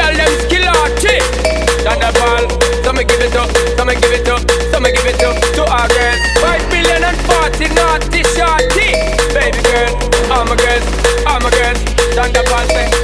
girl them skill arty. Than ball, so me give it up, so me give it up, so me give it up to our girls. Five billion and forty naughty shorty, baby girl, all my girls, all my girls. Than the ball, say.